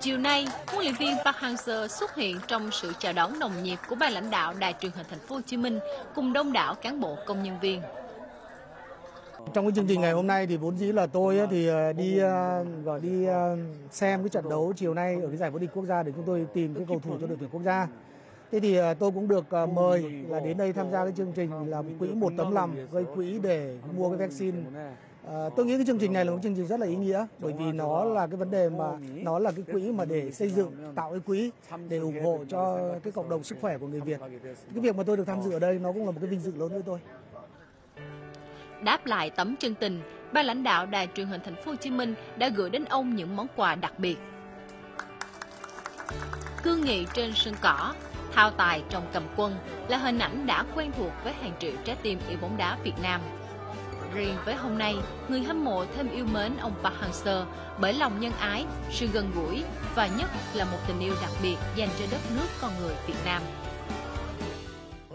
Chiều nay, huấn luyện viên Park Hang-seo xuất hiện trong sự chào đón nồng nhiệt của ban lãnh đạo Đài truyền hình Thành phố Hồ Chí Minh cùng đông đảo cán bộ công nhân viên. Trong cái chương trình ngày hôm nay thì vốn dĩ là tôi thì ờ, đi ờ, gọi đi ờ, xem cái trận đấu chiều nay ở cái giải vô địch quốc gia để chúng tôi tìm cái cầu thủ cho đội tuyển quốc gia. Thế thì tôi cũng được mời là đến đây tham gia cái chương trình là quỹ một tấm lòng gây quỹ để mua cái vaccine. À, tôi nghĩ cái chương trình này là một chương trình rất là ý nghĩa bởi vì nó là cái vấn đề mà nó là cái quỹ mà để xây dựng tạo cái quỹ để ủng hộ cho cái cộng đồng sức khỏe của người Việt. Cái việc mà tôi được tham dự ở đây nó cũng là một cái vinh dự lớn với tôi. Đáp lại tấm chân tình, ba lãnh đạo Đài truyền hình Thành phố Hồ Chí Minh đã gửi đến ông những món quà đặc biệt. Cương nghị trên sân cỏ, thao tài trong cầm quân là hình ảnh đã quen thuộc với hàng triệu trái tim yêu bóng đá Việt Nam. Riêng với hôm nay, người hâm mộ thêm yêu mến ông Park Hang-seo bởi lòng nhân ái, sự gần gũi và nhất là một tình yêu đặc biệt dành cho đất nước con người Việt Nam.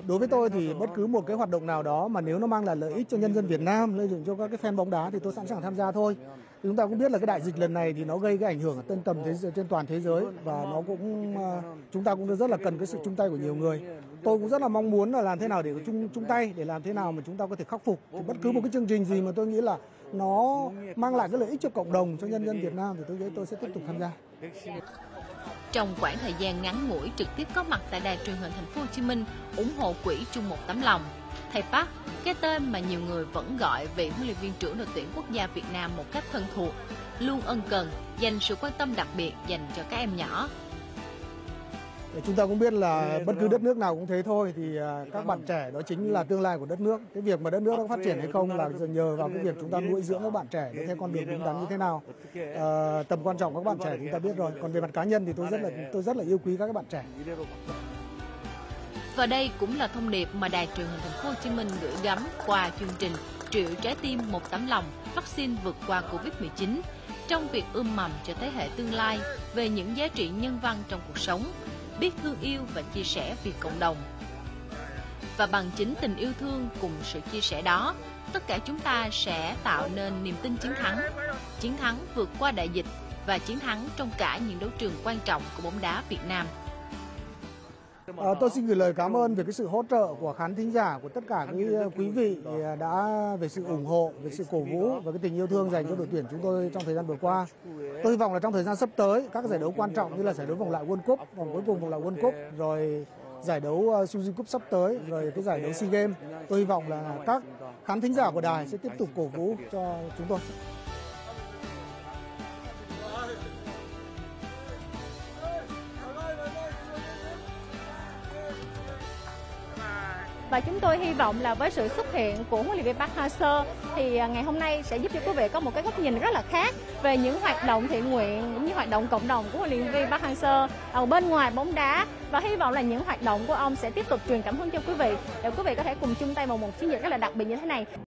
Đối với tôi thì bất cứ một cái hoạt động nào đó mà nếu nó mang lại lợi ích cho nhân dân Việt Nam, lợi dụng cho các cái fan bóng đá thì tôi sẵn sàng tham gia thôi. Chúng ta cũng biết là cái đại dịch lần này thì nó gây cái ảnh hưởng ở tân tầm thế giới, trên toàn thế giới và nó cũng à, chúng ta cũng rất là cần cái sự chung tay của nhiều người. Tôi cũng rất là mong muốn là làm thế nào để chung chung tay để làm thế nào mà chúng ta có thể khắc phục thì bất cứ một cái chương trình gì mà tôi nghĩ là nó mang lại cái lợi ích cho cộng đồng cho nhân dân Việt Nam thì tôi nghĩ tôi sẽ tiếp tục tham gia. Trong khoảng thời gian ngắn ngủi trực tiếp có mặt tại đài truyền hình Thành phố Hồ Chí Minh ủng hộ quỹ chung một tấm lòng, thầy Park, cái tên mà nhiều người vẫn gọi vị huấn luyện viên trưởng đội tuyển quốc gia Việt Nam một cách thân thuộc, luôn ân cần dành sự quan tâm đặc biệt dành cho các em nhỏ Chúng ta cũng biết là bất cứ đất nước nào cũng thế thôi thì à, các bạn trẻ đó chính là tương lai của đất nước. Cái việc mà đất nước nó phát triển hay không là nhờ vào cái việc chúng ta nuôi dưỡng các bạn trẻ để theo con đường đúng đắn như thế nào. À, tầm quan trọng của các bạn trẻ chúng ta biết rồi. Còn về mặt cá nhân thì tôi rất là tôi rất là yêu quý các bạn trẻ. Và đây cũng là thông điệp mà Đài truyền hình Thành phố Hồ Chí Minh gửi gắm qua chương trình Triệu trái tim một tấm lòng vaccine vượt qua Covid-19 trong việc ươm mầm cho thế hệ tương lai về những giá trị nhân văn trong cuộc sống biết thương yêu và chia sẻ vì cộng đồng. Và bằng chính tình yêu thương cùng sự chia sẻ đó, tất cả chúng ta sẽ tạo nên niềm tin chiến thắng. Chiến thắng vượt qua đại dịch và chiến thắng trong cả những đấu trường quan trọng của bóng đá Việt Nam. À, tôi xin gửi lời cảm ơn về cái sự hỗ trợ của khán thính giả của tất cả quý quý vị đã về sự ủng hộ, về sự cổ vũ và cái tình yêu thương dành cho đội tuyển chúng tôi trong thời gian vừa qua. Tôi hy vọng là trong thời gian sắp tới các giải đấu quan trọng như là giải đấu vòng loại World Cup, vòng cuối cùng vòng loại World Cup rồi giải đấu Suzuki Cup sắp tới rồi cái giải đấu SEA Games. Tôi hy vọng là các khán thính giả của đài sẽ tiếp tục cổ vũ cho chúng tôi. Và chúng tôi hy vọng là với sự xuất hiện của huấn luyện viên Park Hang-seo thì à, ngày hôm nay sẽ giúp cho quý vị có một cái góc nhìn rất là khác về những hoạt động thiện nguyện cũng như hoạt động cộng đồng của huấn luyện viên Park Hang-seo ở bên ngoài bóng đá và hy vọng là những hoạt động của ông sẽ tiếp tục truyền cảm hứng cho quý vị để quý vị có thể cùng chung tay vào một chiến dịch rất là đặc biệt như thế này.